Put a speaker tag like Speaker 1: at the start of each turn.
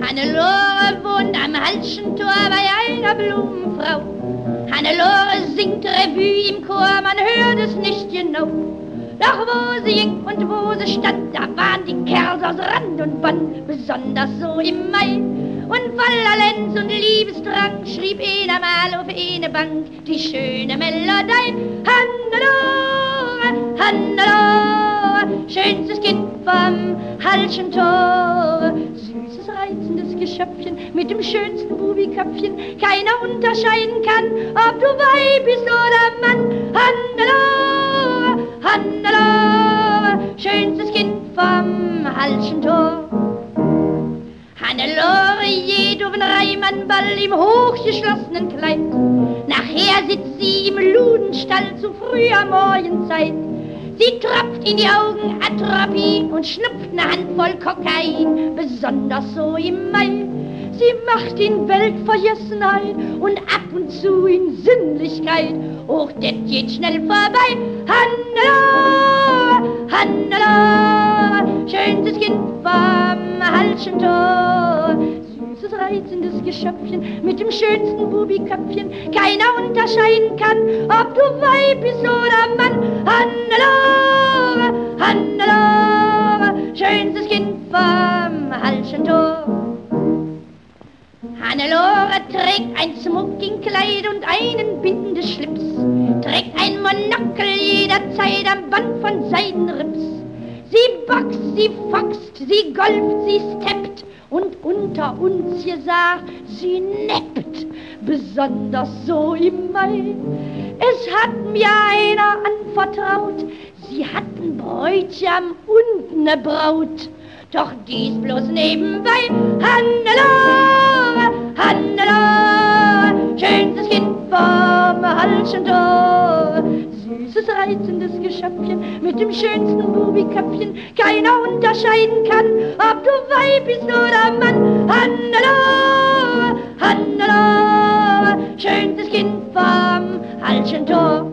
Speaker 1: Hannelore wohnt am Halschentor bei einer Blumenfrau. Hannelore singt Revue im Chor, man hört es nicht genau. Doch wo sie ging und wo sie stand, da waren die Kerls aus Rand und Band, besonders so im Mai. Und voller Lenz und Liebesdrang schrieb einer mal auf eine Bank die schöne Melodie. Hannelore, Hannelore, schönstes Kind vom Halschen Tor. Süßes, reizendes Geschöpfchen mit dem schönsten Bubiköpfchen, keiner unterscheiden kann, ob du Weib bist oder Mann. Hannelore, Hannelore, schönstes Kind vom Halschen Tor. Hannelore, jed auf Reimannball im hochgeschlossenen Kleid. Nachher sitzt sie im Ludenstall zu früher Morgenzeit. Sie tropft in die Augen Atropie und schnupft eine Handvoll Kokain, besonders so im Mai. Sie macht in Weltvergessenheit und ab und zu in Sinnlichkeit. Och, das geht schnell vorbei. Hannelore, Hannelore, schönstes Kind vom Halschen Tor. Süßes, reizendes Geschöpfchen mit dem schönsten Bubiköpfchen. Keiner unterscheiden kann, ob du Weib bist oder Mann. Hannelore, Hannelore, schönstes Kind vom Halschen Tor. Hannelore trägt ein Smokingkleid und einen Bindeschlips, trägt ein Monokel jederzeit am Band von Seidenrips. Sie boxt, sie foxt, sie golft, sie steppt und unter uns gesagt, sie neppt, besonders so im Mai. Es hat mir einer anvertraut, sie hat ein Bräutchen und ne Braut. Doch dies bloß nebenbei. Hannelore, Halschen Tor. Süßes, reizendes Geschöpfchen mit dem schönsten Bubiköpfchen. Keiner unterscheiden kann, ob du Weib bist oder Mann. Hannelore, Hannelore, schönstes Kind vom Halschen Tor.